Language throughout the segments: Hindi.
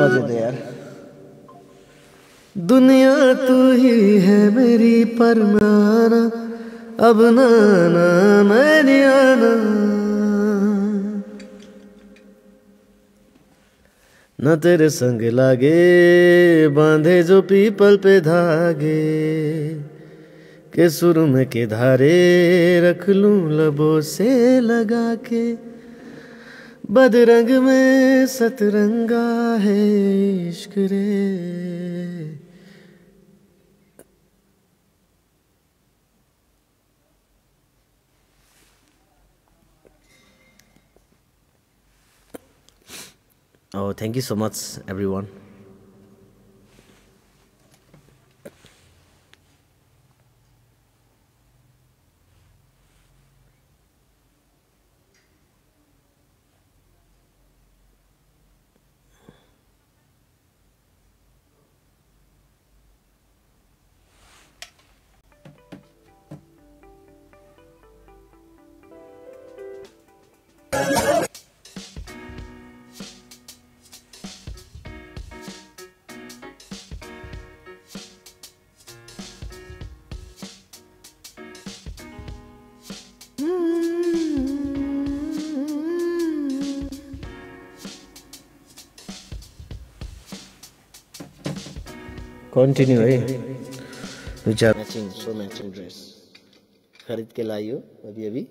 बजे यार। दुनिया तू ही है मेरी परमाना, अब नाना मैं नहीं आना। न तेरे संग लागे, बांधे जो पीपल पे धागे, के सुर में के धारे रख लूँ लबों से लगा के। बदरंग में सतरंगा है इश्क रे। ओ thank you so much everyone continue है मैचिंग सो मैचिंग ड्रेस खरीद के हो अभी अभी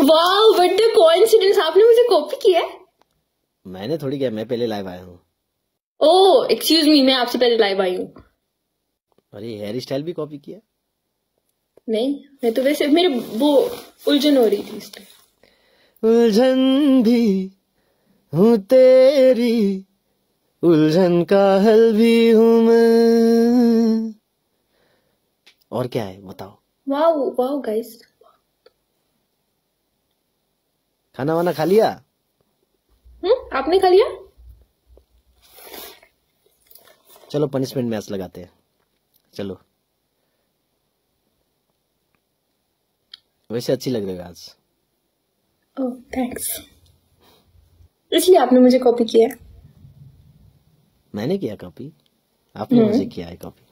वाह व्हाट द कोइंसिडेंस आपने मुझे कॉपी किया है? मैंने थोड़ी किया मैं पहले लाइव आया हूँ। ओह एक्सक्यूज मी मैं आपसे पहले लाइव आई हूँ। अरे हेयर स्टाइल भी कॉपी किया? नहीं मैं तो वैसे मेरे वो उलझन हो रही थी इस उलझन भी हूँ तेरी उलझन का हल भी हूँ मैं। और क्या है बताओ। वाओ वाओ गाइस खाना वाना खा लिया? हम्म आपने खा लिया? चलो पनिशमेंट मैच लगाते हैं। चलो। वैसे अच्छी लग रही है आज। ओह थैंक्स इसलिए आपने मुझे कॉपी किया मैंने किया कॉपी आपने मुझे किया है कॉपी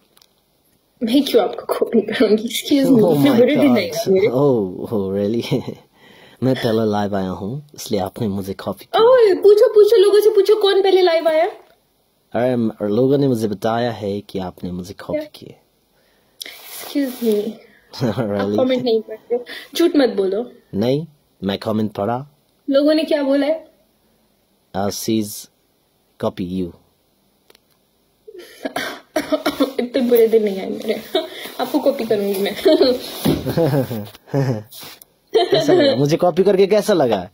मैं क्यों आपको कॉपी करूँगी? एक्सक्यूज मी Oh इतने my बुरे दिन नहीं Oh, oh, really? मैं पहला लाइव आया हूँ इसलिए आपने मुझे कॉपी किया। ओह पूछो पूछो लोगों से पूछो कौन पहले लाइव आया? अरे और लोगों ने मुझे बताया है कि आपने मुझे कॉपी की है एक्सक्यूज मी? कमेंट नहीं करते झूठ मत बोलो। नहीं मैं कमेंट पढ़ा। लोगों ने क्या बोला है? सीज कॉपी यू इतने बुरे दिन नहीं आए मेरे। आपको कॉपी करूँगी मैं। कैसा लगा? मुझे कॉपी करके कैसा लगा?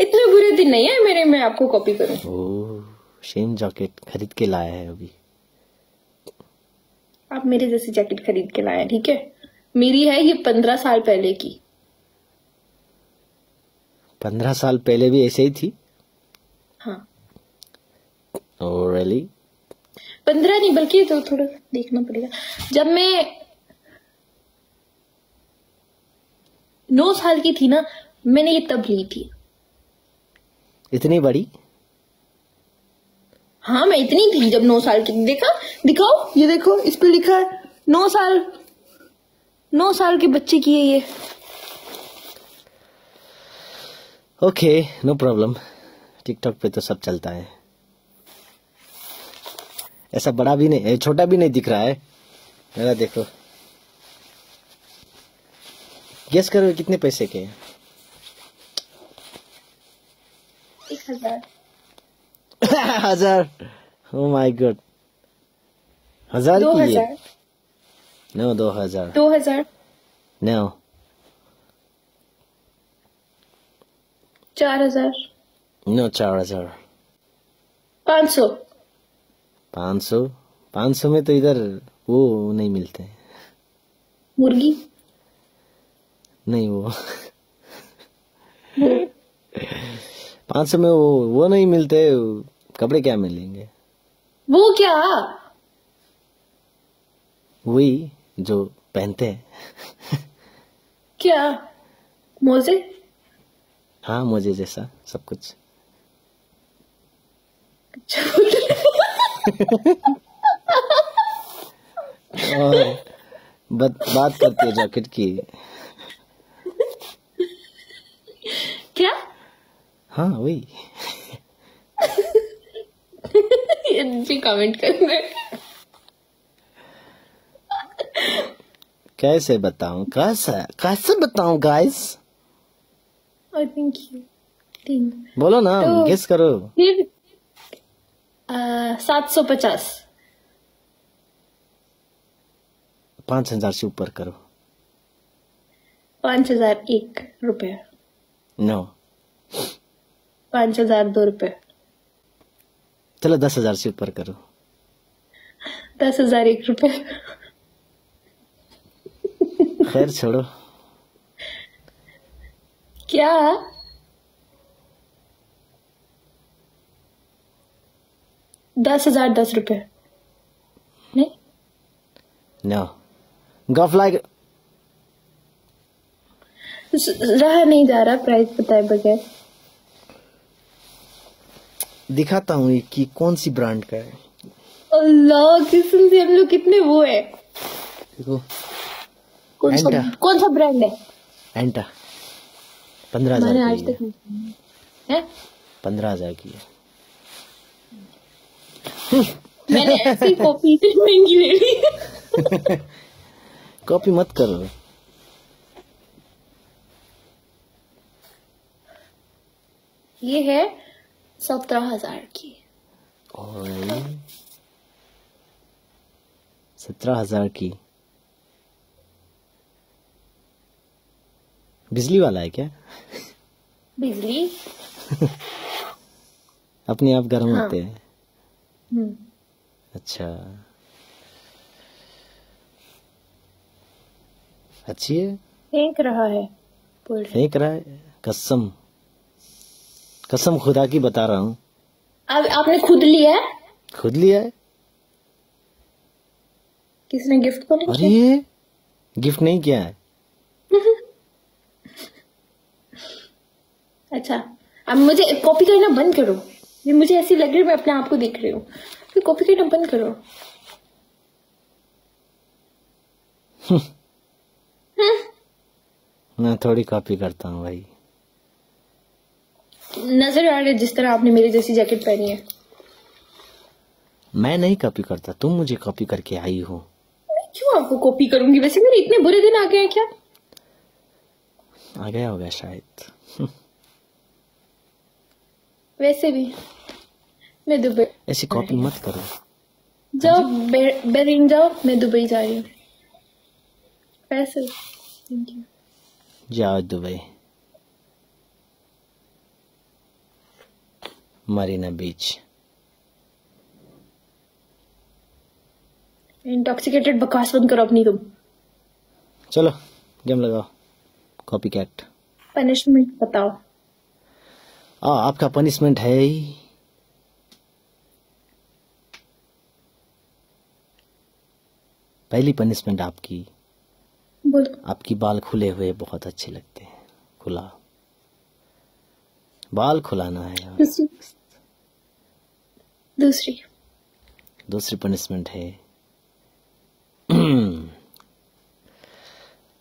इतने बुरे दिन नहीं है मेरे मैं आपको कॉपी करूँ। ओह शेम जैकेट खरीद के लाया है अभी। आप मेरे जैसी जैकेट खरीद के लाए ठीक है? मेरी है ये पंद्रह साल पहले की। पंद्रह साल पहले भी ऐसे ही थी? हाँ। ओह रियली पंद्रह नहीं बल्कि तो थोड़ा देखना पड़ेगा। जब मैं नौ साल की थी ना मैंने ये तब ली थी। इतनी बड़ी? हाँ मैं इतनी थी जब नौ साल की देखा? दिखाओ। ये देखो इस पे लिखा है नौ साल नौ साल के बच्चे की है ये। ओके नो प्रॉब्लम टिकटॉक पे तो सब चलता है। ऐसा बड़ा भी नहीं छोटा भी नहीं दिख रहा है। मेरा देखो। गेस करो कितने पैसे के हज़ार। हज़ार? ओ माय गॉड हज़ार दो की हज़ार। नो दो हज़ार। दो हज़ार। नो चार हज़ार। नो चार हज़ार। पाँच सौ। पाँच सौ? पाँच सौ में तो इधर वो नहीं मिलते। मुर्गी। नहीं वो। पाँच सौ में वो वो नहीं मिलते कपड़े क्या मिलेंगे? वो क्या? वही जो पहनते हैं। क्या? मोजे? हाँ मुझे जैसा सब कुछ। और बत, बात करते हो जैकेट की क्या हाँ वही। ये नीचे कमेंट करना। कैसे बताऊँ? कैसे कैसे बताऊँ गाइस थैंक यू बोलो ना तो- गेस करो। सात सौ पचास। पाँच हज़ार से ऊपर करो। पाँच हज़ार एक रुपये। नो पाँच हज़ार दो रुपये। चलो दस हज़ार से ऊपर करो। दस हज़ार एक रुपये। खैर छोड़ो। क्या? दस हज़ार दस रुपये। नहीं? नो गफ लाइक रहा नहीं जा रहा प्राइस बताए बगैर। दिखाता हूँ कि कौन सी ब्रांड का है। अल्लाह किस्म से हम लोग कितने वो है? देखो। कौन सा कौन सा ब्रांड है? एंटा पंद्रह हज़ार आज तक है? पंद्रह हज़ार की है। मैंने ऐसी कॉपी इतनी महँगी ले ली। कॉपी मत करो। ये है सत्रह हज़ार की। सत्रह हज़ार की। बिजली वाला है क्या? बिजली? अपने आप गर्म हाँ। होते हैं। हम्म, अच्छा। अच्छी है। फेंक रहा है। फेंक रहा है। कसम। कसम खुदा की बता रहा हूँ। अब आपने खुद लिया है? खुद लिया है? किसने गिफ्ट को नहीं अरे? गिफ्ट नहीं किया है। अच्छा अब मुझे कॉपी करना बंद करो। ये मुझे ऐसी लग रही है मैं अपने आप को देख रही हूँ। फिर कॉपी करना बंद करो। मैं थोड़ी कॉपी करता हूँ भाई। नज़र आ रहा है जिस तरह आपने मेरी जैसी जैकेट पहनी है। मैं नहीं कॉपी करता तुम मुझे कॉपी करके आई हो। मैं क्यों आपको कॉपी करूँगी? वैसे मेरे इतने बुरे दिन आ गए हैं क्या? आ गया होगा शायद। वैसे भी मैं दुबई ऐसी कॉपी मत करो। जाओ बे- बहरीन जाओ मैं दुबई जा रही हूँ। थैंक यू जाओ दुबई। मरीना बीच इंटॉक्सिकेटेड बकवास बंद करो अपनी तुम। चलो गेम लगाओ। कॉपी कैट पनिशमेंट बताओ। आ, आपका पनिशमेंट है ही। पहली पनिशमेंट आपकी। बोलो। आपकी बाल खुले हुए बहुत अच्छे लगते हैं। खुला। बाल खुलाना है। दूसरी। दूसरी पनिशमेंट है।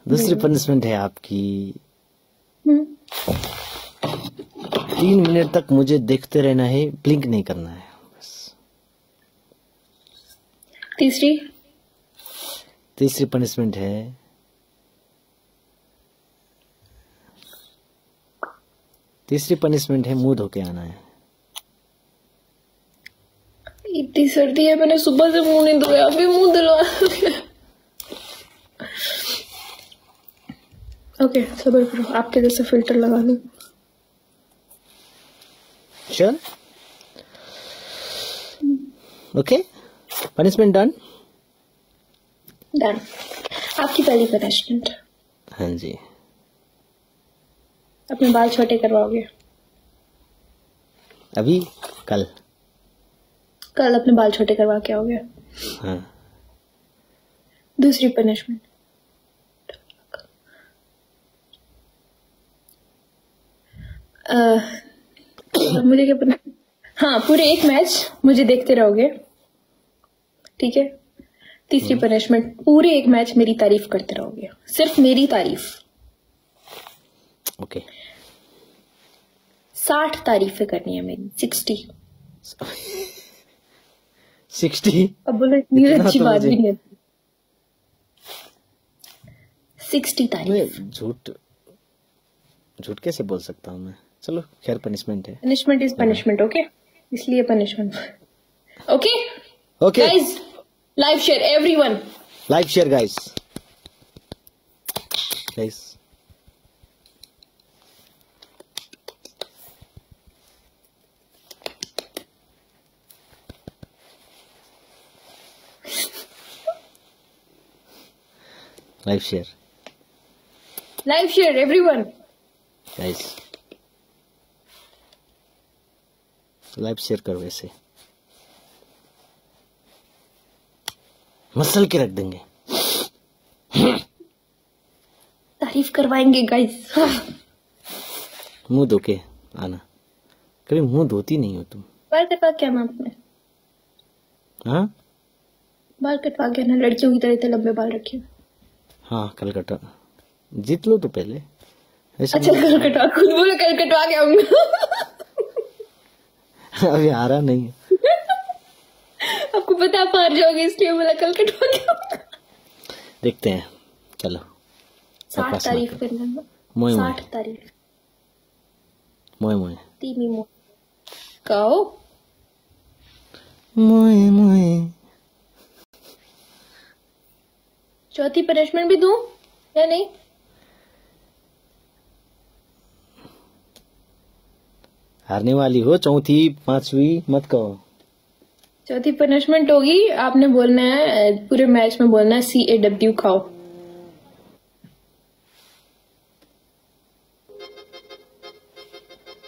दूसरी पनिशमेंट है आपकी। हम्म, तीन मिनट तक मुझे देखते रहना है ब्लिंक नहीं करना है बस। तीसरी। तीसरी पनिशमेंट है। तीसरी पनिशमेंट है मुँह धो के आना है। इतनी सर्दी है मैंने सुबह से मुँह नहीं धोया अभी मुँह धुलवा ओके सबर करो आपके जैसे फ़िल्टर लगा लूँ। चल ओके पनिशमेंट डन डन आपकी पहली पनिशमेंट हाँ जी। अपने बाल छोटे करवाओगे। अभी कल। कल अपने बाल छोटे करवा के आओगे। हाँ। दूसरी पनिशमेंट मुझे क्या पता? हाँ पूरे एक मैच मुझे देखते रहोगे। ठीक है? तीसरी पनिशमेंट पूरे एक मैच मेरी तारीफ़ करते रहोगे। सिर्फ़ मेरी तारीफ़। ओके साठ तारीफें करनी है मेरी सिक्सटी सिक्सटी। अब बोलो इतनी अच्छी तो बात भी नहीं सिक्सटी तारीफ़ झूठ झूठ कैसे बोल सकता हूँ मैं? चलो खैर पनिशमेंट है। पनिशमेंट इज़ पनिशमेंट ओके इसलिए punishment okay okay guys live share everyone like share guys guys like share live share everyone guys live share करो ऐसे। मसल के रख देंगे। तारीफ़ करवाएँगे गाइस मुँह धो के आना। कभी मुँह धोती नहीं हो तुम। बाल कटवा क्या आना आपने हाँ? बाल कटवा के आना लड़कियों की तरह इतने लंबे बाल रखे हाँ कल कटा जीत लो तो पहले। अच्छा कल कटवा खुद बोले कल कटवा के आऊँगा। अभी आ रहा नहीं। आपको पता आप हार जाओगे इसलिए बोला कल कटवा के आऊँगा। देखते हैं। चलो। साठ मत करना मोए मोए। साठ तारीफ़ मोए मोए। तीन मोए। कहो। मोए मोए। चौथी पनिशमेंट भी दू? या नहीं? हारने वाली हो चौथी पांचवी मत कहो। चौथी पनिशमेंट होगी आपने बोलना है पूरे मैच में बोलना है सी ए डब्ल्यू खाओ।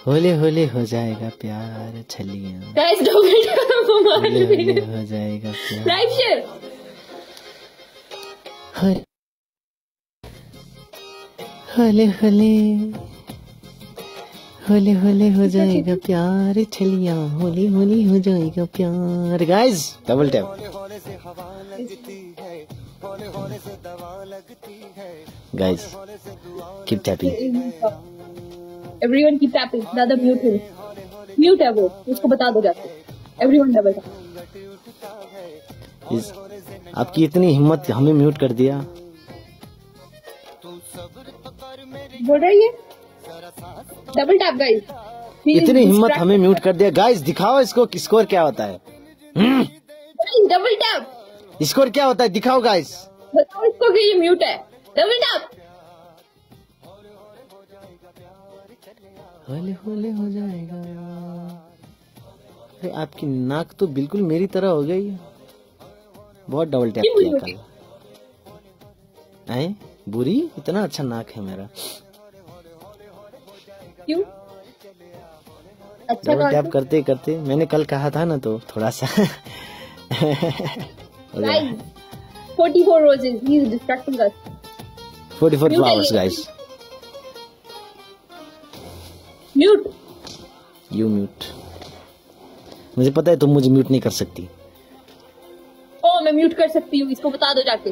होले होले हो जाएगा प्यार छलिया। हो जाएगा प्यार। शेयर होले होले होले होले होले हो जाएगा प्यार छलिया होली होली हो जाएगा प्यार। Guys double tap guys keep tapping everyone keep tapping दादा म्यूट है म्यूट है। वो उसको बता दो जाके। एवरीवन डबल इस आपकी इतनी हिम्मत हमें म्यूट कर दिया। बोल रही है? डबल टैप गाइस इतनी हिम्मत हमें म्यूट कर दिया। गाइस दिखाओ इसको स्कोर क्या होता है। डबल टैप स्कोर क्या होता है? दिखाओ गाइस बताओ इसको कि ये म्यूट है। डबल टैप होले होले हो जाएगा। अरे आपकी नाक तो बिल्कुल मेरी तरह हो गई बहुत डबल टैप किया कल। हैं बुरी? इतना अच्छा नाक है मेरा। क्यों? अच्छा डबल टैप करते करते मैंने कल कहा था ना तो थोड़ा सा। Guys 44 roses he is distracting us forty four flowers guys mute you mute मुझे पता है तुम मुझे म्यूट नहीं कर सकती। मैं म्यूट कर सकती हूँ इसको बता दो जाके।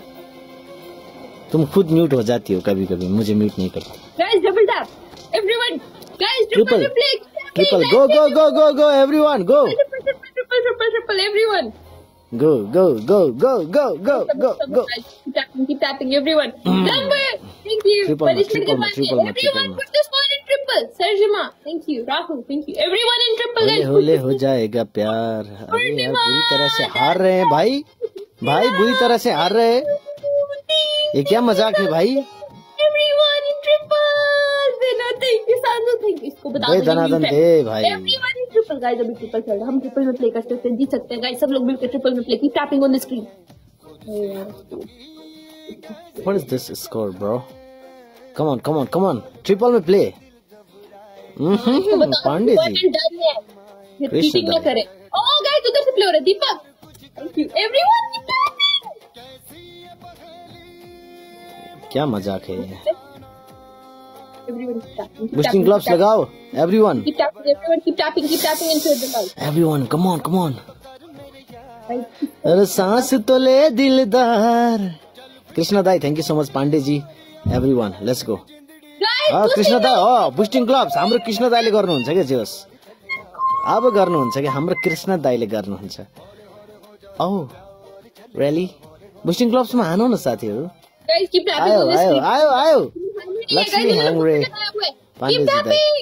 तुम खुद म्यूट हो जाती हो कभी कभी मुझे म्यूट नहीं करती। Guys double tap everyone guys triple triple go go go go go everyone go triple triple triple everyone Go, go, go, go, go, go, go, go. Keep tapping, keep tapping, everyone. Number, thank you. Triple, triple, triple, everyone put this one in triple. Sarjima, thank you. Rahul, thank you. Everyone in triple. होले होले ho jayega, प्यार. अरे yaar, बुरी tarah se haar rahe hain, bhai. Bhai, बुरी tarah se haar rahe hain. Ye kya mazak hai, bhai? Everyone in triple. दे ना दे इसको बता दे. दे दना दन दे भाई. ट्रिपल गाइस अभी ट्रिपल चल रहा हम ट्रिपल में प्ले करते हैं जीत सकते हैं। गाइस सब लोग मिलकर ट्रिपल में प्ले की। Tapping on the screen what is this score bro come on come on come on triple में प्ले हाँ, mm-hmm, पांडे जी। कृष्ण क्या करे। ओ गाइस उधर से प्ले हो रहा है। दीपक थैंक यू एवरीवन क्या मज़ाक है ये। Everyone keep tapping. Keep tapping, keep tapping. लगाओ everyone Keep tapping. Everyone keep tapping. Keep tapping into the light. Everyone come on come on Right? अरे सांस तो ले दिलदार कृष्णा दाई thank you so much Pandey ji everyone let's go Krishna दाई हो बुस्टिङ क्लब्स हाम्रो कृष्ण दाईले गर्नुहुन्छ क्या जे होस् अब गर्नुहुन्छ कि हाम्रो कृष्ण दाईले गर्नुहुन्छ औ रेली बुस्टिङ क्लब्समा हानौ न साथीहरू guys, keep tapping आयो on आयो. आयो आयो Guys, ह्याङरे Keep tapping.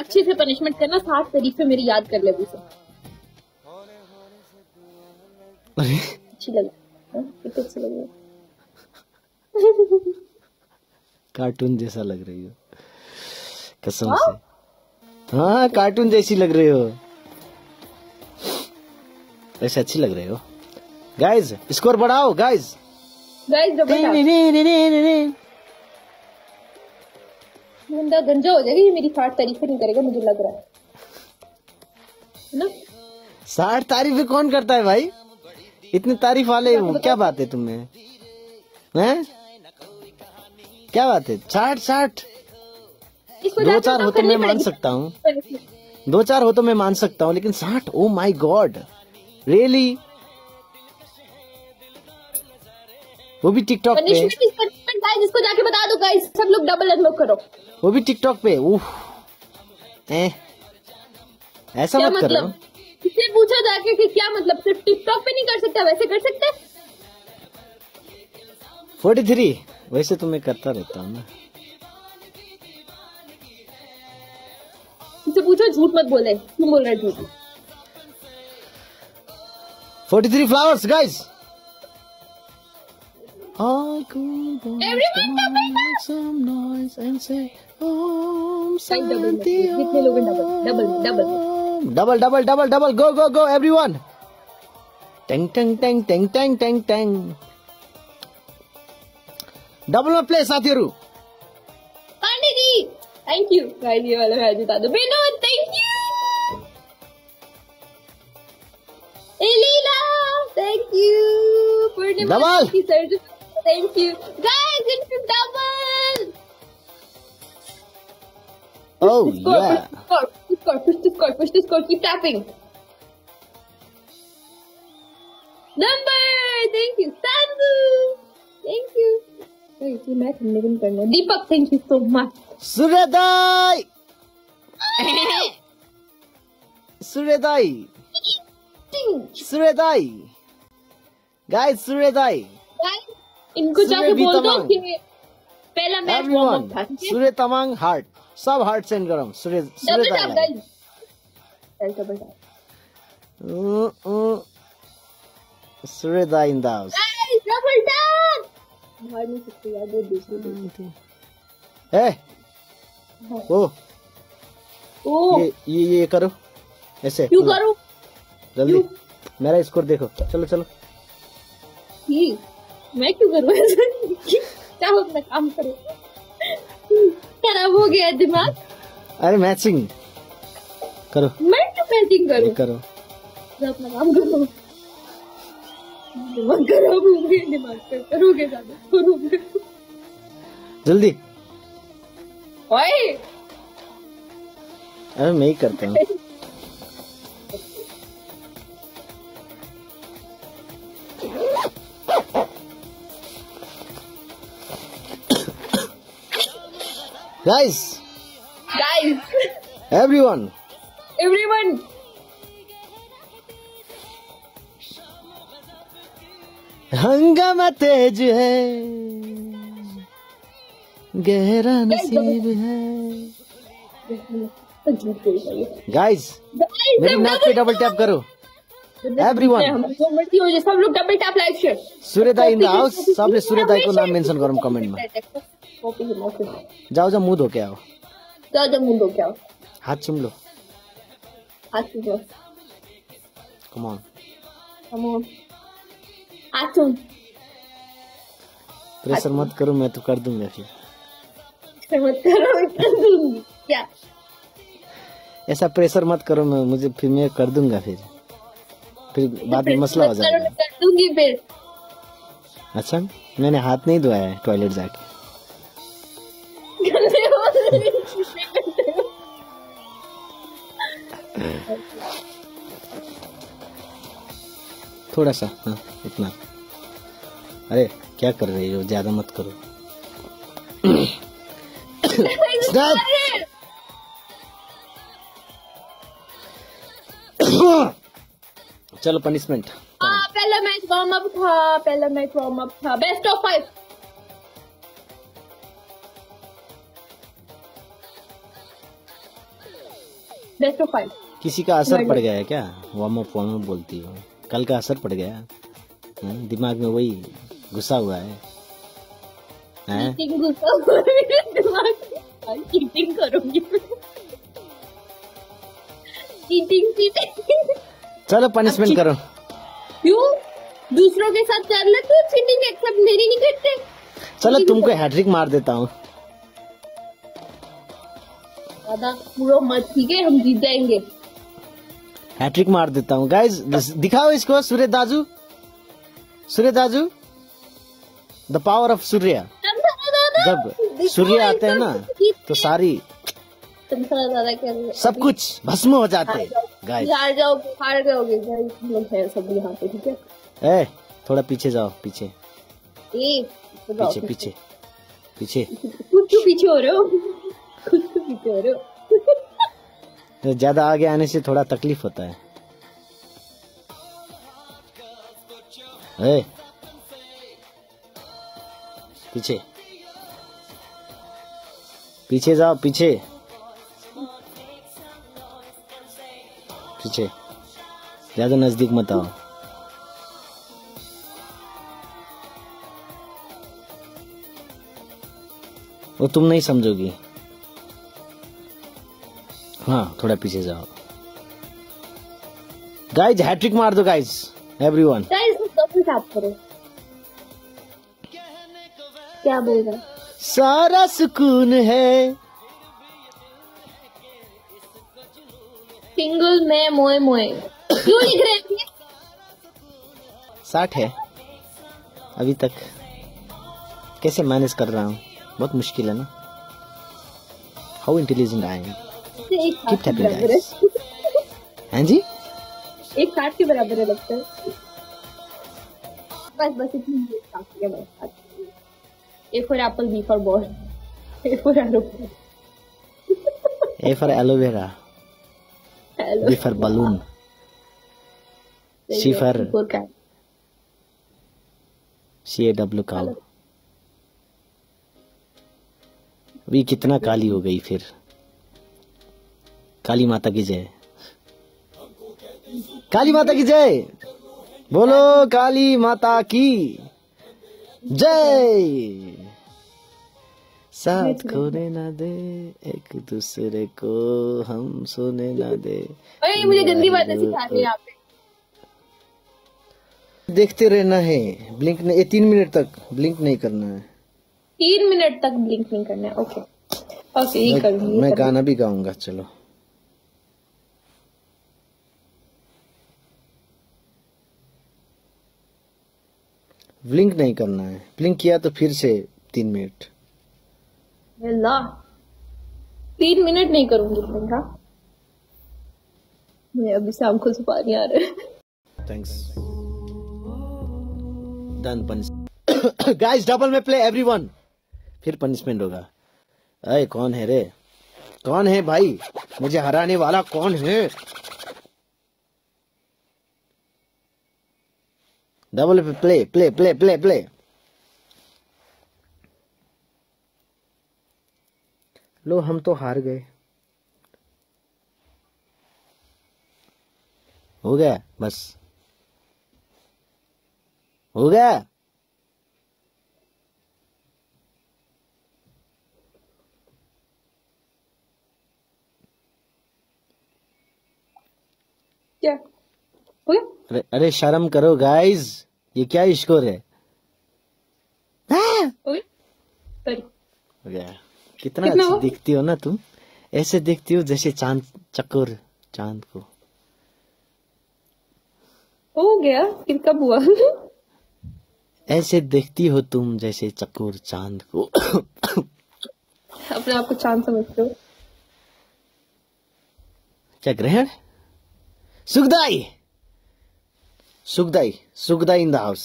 अच्छे से पनिशमेंट करना सात तरीके मेरी याद कर ले उसे अच्छी लगी। हाँ, कितनी अच्छी लगी कार्टून जैसा लग रही हो। कसम से। हाँ कार्टून जैसी लग रही हो। ऐसे अच्छी लग रही हो। गाइस स्कोर बढ़ाओ गाइस गाइस बंदा गंजा हो जाएगा ये मेरी साठ तारीफें नहीं करेगा मुझे लग रहा है। है ना? साठ तारीफ़ कौन करता है भाई? इतनी तारीफ़ वाले क्या बात है तुम्हें? हैं? क्या बात है? साठ साठ दो चार हो तो मैं मान सकता हूँ। दो चार हो तो मैं मान सकता हूँ लेकिन साठ ओ माई गॉड रियली वो भी टिकटॉक पे। इसको जाके बता दो गाइस सब लोग डबल अनलॉक करो। वो भी टिकटॉक पे उफ ए ऐसा मत करो। मतलब? इससे पूछा जाके कि क्या मतलब? सिर्फ़ टिकटॉक पे नहीं कर सकता वैसे कर सकते फोर्टी थ्री वैसे तो मैं करता रहता हूँ ना। इससे पूछो झूठ मत बोले। तुम बोल रहे झूठ। Forty three flowers guys Everyone Guys, double में जितने लोग हैं डबल डबल में डबल में double double double double go go go everyone tang टेंग टेंग टेंग टेंग टेंग टेंग डबलमा प्ले साथीहरू Pandey ji thank you guys ये वाला मैं जिता दो Vinod thank you एलीला thank you Purnima double. की sir thank you guys it's double Oh Score, yeah. push the score, push the score, push the score, keep tapping. Number, thank you. Sandu, thank you. Deepak thank you so much सूर्यदाई सूर्यदाई सूर्यदाई गाइस सूर्यदाई इनको जाके बोल दो कि पहला मैच वार्म था सूर्य तमाङ हार्ट सब हार्ट सेन्ड गरौँ सूर्य सूर्य टैप दाईलाई डबल टैप उँ, उँ। सूर्य दाई in the house double tap मार नहीं सकते यार वो दूसरी दूसरी ओ। ओ। ये ये ये करो। ऐसे क्यों करूँ? जल्दी। मेरा स्कोर देखो। चलो चलो। ही मैं क्यों करूँ ऐसा? चाहो अपना काम करो। खराब हो गया दिमाग। अरे मैचिंग करो। मैं क्यों मैचिंग करूँ? करो। अपना काम करो। दिमाग खराब हो गया दिमाग करोगे ज़्यादा करोगे। जल्दी। ओए। अरे मैं ही करता हूँ। गाइस गाइस एवरीवन एवरीवन हंगामा तेज है। गहरा नसीब है। गाइस मेरी नाक पे डबल टैप करो। एवरीवन सब लोग डबल टैप लाइक शेयर सूर्यदाई इन द हाउस सबले सूर्यदाई को नाम मेंशन कमेन्टमा कॉपी हिमाचल जाओ जाओ मुँह धो के आओ। जाओ जाओ मुंडो क्या हाथ चुम लो। हाथ चूम कम ऑन Come on. हाथ। प्रेशर मत करो मैं तो कर दूँगा फिर। ऐसे मत करो मैं कर दूँगी। क्या? ऐसा प्रेशर मत करो मैं मुझे फिर मैं कर दूँगा फिर। फिर बाद में मसला हो जाएगा। कर दूँगी फिर। अच्छा मैंने हाथ नहीं धोया है टॉयलेट जाके। थोड़ा सा हाँ इतना। अरे क्या कर रही हो? ज़्यादा मत करो! चलो पनिशमेंट हाँ पहला मैच वार्म अप था पहला मैच वार्म अप था। Best of five best of five किसी का असर पड़ गया है क्या? वार्म अप वार्म अप बोलती हो। कल का असर पड़ गया। हाँ, दिमाग में वही घुसा हुआ है। हैं? चीटिंग गुस्सा हुआ मेरे दिमाग चीटिंग करूँगी चीटिंग चीटिंग चलो पनिशमेंट करो। क्यों? दूसरों के साथ कर ले तो चीटिंग एक्सेप्ट मेरी नहीं करते। चलो तुमको हैट्रिक मार देता हूँ। दादा पूरा मत ठीक है हम जीत जाएँगे। हैट्रिक मार देता हूँ। गाइस दिखाओ इसको सूर्य दाजू। सूर्य दाजू। द पावर ऑफ़ सूर्य जब सूर्य आते हैं ना तो सारी। सब कुछ भस्म हो जाते हैं गाइस हार जाओगे हार जाओगे लोग हैं सब यहाँ पे ठीक है? ए थोड़ा पीछे जाओ पीछे। ए तो पीछे पीछे पीछे। कुछ पीछे हो रहे हो। कुछ पीछे हो रहे हो। तो ज़्यादा आगे आने से थोड़ा तकलीफ़ होता है। ए, पीछे। पीछे जाओ, पीछे। पीछे। ज़्यादा नज़दीक मत आओ। वो तुम नहीं समझोगी। हाँ थोड़ा पीछे जाओ। गाइज़ हैट्रिक मार दो गाइज़ एवरीवन गाइस करो। क्या बोल रहा है? सारा सुकून है। सिंगल में मोए मोए। क्यों लिख रहे हैं? साठ है। अभी तक कैसे मैनेज कर रहा हूँ? बहुत मुश्किल है ना? हाउ इंटेलिजेंट आई एम एक Keep साठ के बराबर है। जी? एक साठ के बराबर है लगता है। बस बस इतनी ही साठ के बराबर। A for apple B for ball A for arrow A for aloe vera hello B for balloon C for- for cat C A W cow अभी कितना काली हो गई फिर? काली माता की जय। काली माता की जय। बोलो काली माता की जय। साथ खोने ना दे एक दूसरे को हम सोने ना दे। अरे मुझे गंदी बातें सिखा रहे हैं देखते रहना है ब्लिंक नहीं ये तीन मिनट तक ब्लिंक नहीं करना है। तीन मिनट तक ब्लिंक नहीं करना है ओके। ओके ये करूँगी मैं गाना भी गाऊँगा चलो। ब्लिंक नहीं करना है ब्लिंक किया तो फिर से तीन मिनट। अल्लाह। तीन मिनट नहीं करूँगी हाँ मुझे अभी आँखों से पानी आ रहा thanks done punish guys double में प्ले एवरीवन फिर पनिशमेंट होगा। अरे, कौन है रे? कौन है भाई? मुझे हराने वाला कौन है? Double play play play play play लो हम तो हार गए। हो गया बस। हो गया। क्या? हो गया? अरे अरे शर्म करो गाइस ये क्या स्कोर है? हो गया। कितना कितना अच्छी दिखती हो ना तुम? ऐसे दिखती हो जैसे चाँद चकोर चाँद को। हो गया फिर कब हुआ? ऐसे दिखती हो तुम जैसे चकोर चाँद को। अपने आप को चाँद समझते हो। क्या ग्रहण? सुखदाई! सुखदाई सुखदाई इन द हाउस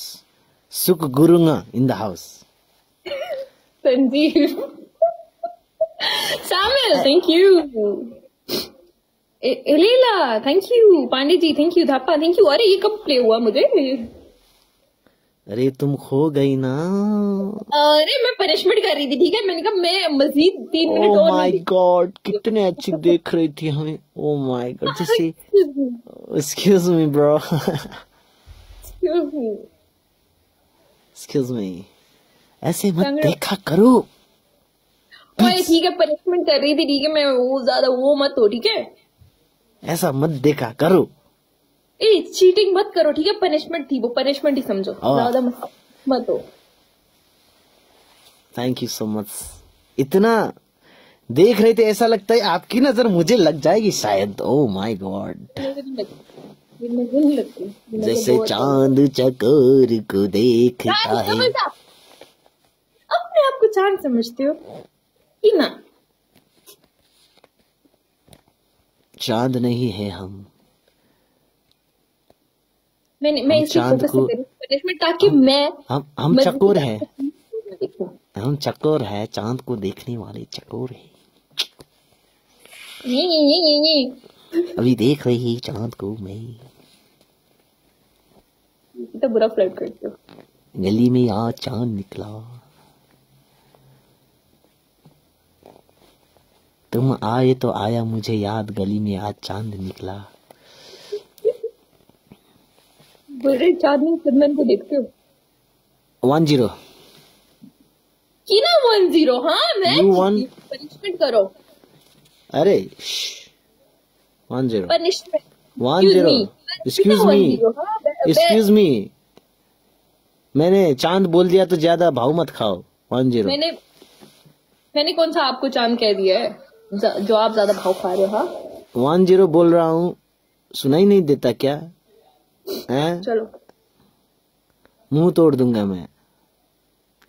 सुख गुरुंगा इन द हाउस संजीव। सामिल thank you एलेला thank you Pandey ji thank you Dhapa thank you अरे ये कब प्ले हुआ मुझे? अरे तुम खो गई ना। अरे मैं पनिशमेंट कर रही थी ठीक है? मैंने कहा मैं मजीद तीन मिनट ओ और माय गॉड कितने अच्छी देख रही थी हमें। ओ माय गॉड जैसे excuse me bro excuse me ऐसे मत देखा करो। ठीक है पनिशमेंट कर रही थी ठीक है मैं वो ज़्यादा वो मत हो ठीक है? ऐसा मत देखा करो। ए चीटिंग मत करो ठीक है पनिशमेंट थी वो पनिशमेंट ही समझो। हाँ। ज़्यादा मत मत हो। थैंक यू सो मच इतना देख रहे थे ऐसा लगता है आपकी नज़र मुझे लग जाएगी शायद। ओ माय गॉड जैसे चाँद चकोर को देखता है। अपने आप को चाँद समझते हो? कि ना चाँद नहीं है हम। मैंने मैं हम इसी चाँद को- पनिशमेंट ताकि मैं हम हम चकोर है। हम चकोर है चाँद को देखने वाले चकोर है। ये ये ये ये ये। अभी देख रही है चाँद को मैं। तो बुरा फ्लर्ट करते हो। गली में आ चाँद निकला। तुम आए तो आया मुझे याद गली में आज चाँद निकला। बुरे चांदनी चंदन को देखते हो? वन ज़ीरो की ना वन ज़ीरो हाँ मैं You won. पनिशमेंट करो। अरे one zero punishment one zero excuse me excuse me मैंने चाँद बोल दिया तो ज़्यादा भाव मत खाओ। वन ज़ीरो मैंने मैंने कौन सा आपको चाँद कह दिया है? ज- आप ज़्यादा भाव खा रहे हो हाँ? वन ज़ीरो बोल रहा हूँ। सुनाई नहीं देता क्या? हैं? चलो। मुँह तोड़ दूँगा मैं।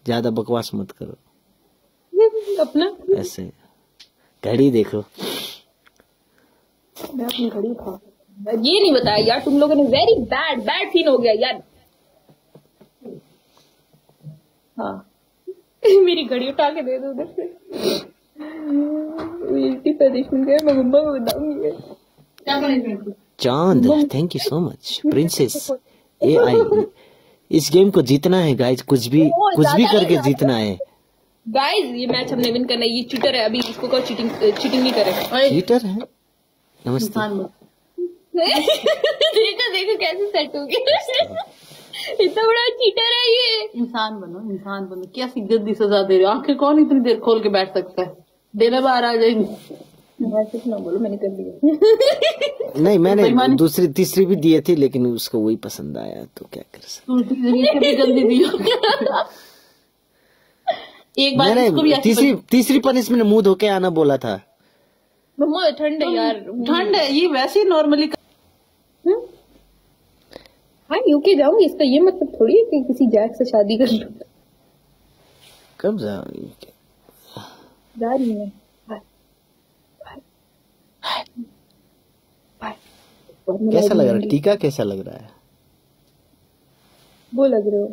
ज़्यादा बकवास मत करो। अपना। ऐसे। घड़ी देखो। मैं अपनी घड़ी खा ये नहीं बताया यार तुम लोगों ने वेरी बैड बैड सीन हो गया यार। हाँ। मेरी घड़ी उठा के दे दो उधर से। मेरी पनिशमेंट है मैं मम्मा को बताऊँगी। क्या पनिशमेंट चाँद thank you so much princess ए आई इस गेम को जीतना है गाइज़ कुछ भी कुछ भी करके जीतना है। गाइस ये मैच हमने विन करना है ये चीटर है अभी इसको कोई चीटिंग चीटिंग नहीं करे। चीटर है? नमस्ते। देखो देखो कैसे सेट हो गया। इतना बड़ा चीटर है ये। इंसान बनो इंसान बनो। क्या सी गंदी सजा दे रहे हो? आँखें कौन इतनी देर खोल के बैठ सकता है? देने बाहर आ जाएँगे ना बोलो मैंने कर दिया। नहीं मैंने। दूसरी तीसरी भी दिए थे लेकिन उसको वही पसंद आया तो क्या कर सकते? एक बार इसको भी तीसरी तीसरी पनिशमेंट मुँह धोके आना बोला था। मम्मा ठंड है यार। ठंड है ये वैसे ही नॉर्मली हाँ यूके जाऊँगी इसका ये मतलब थोड़ी है कि किसी जैक से शादी कर लूँ। कब कैसा लग रहा है? टीका कैसा लग रहा है? वो लग रहे हो।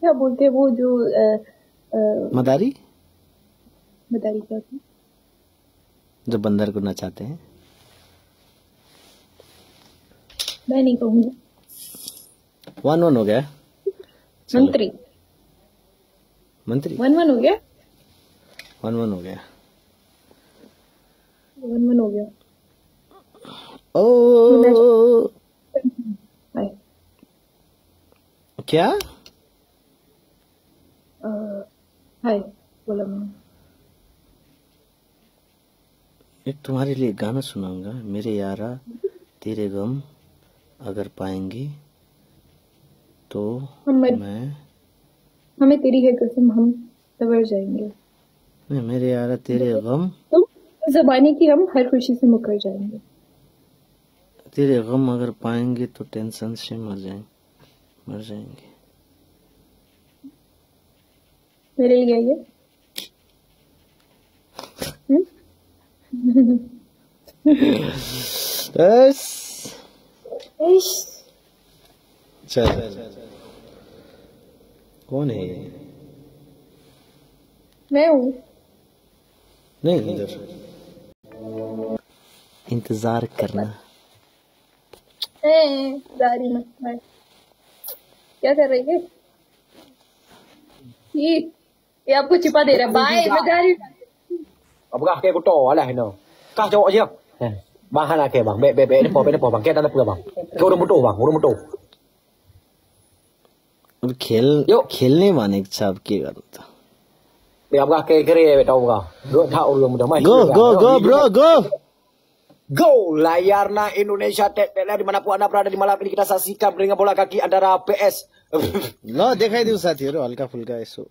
क्या बोलते हैं वो जो अ, अ, मदारी? मदारी क्या होती है? जो बंदर को नचाते हैं। मैं नहीं कहूँगी। वन वन हो गया। मंत्री। मंत्री। वन वन हो गया? वन वन हो गया। वन वन हो गया। ओ। क्या? हाय बोला एक तुम्हारे लिए गाना सुनाऊँगा। मेरे यारा तेरे गम अगर पाएँगे तो मैं हमें तेरी है कसम हम सवर जाएँगे। मेरे यार तेरे गम। तुम जबानी की हम हर खुशी से मुकर जाएँगे। तेरे गम अगर पाएँगे तो टेंशन से मर जाएँगे मर जाएँगे। मेरे लिए ये बस। इश, चल। कौन है ये मैं हूँ नहीं इधर इंतज़ार करना ए, दारी मत मार। क्या कर रही है ये ये आपको छिपा दे रहा है बाय मैं जा रही हूँ Ông gak kayak kuto lah no. Kah cowok aja. Bang hana kayak bang. Be be be depo be depo bang. Kayak tanda bang. Kau udah mutu bang. Udah mutu. अब खेल यो। खेल्ने भनेको छ अब के गर्नु त Be ông gak kayak kere be tau bang. Dua tahun udah muda mai. Go go go bro go Go layarna Indonesia Tech Tech dimanapun anda berada di malam ini kita saksikan pertandingan bola kaki antara PS. ल देखाइदिउ साथीहरू हल्का फुल्का यसो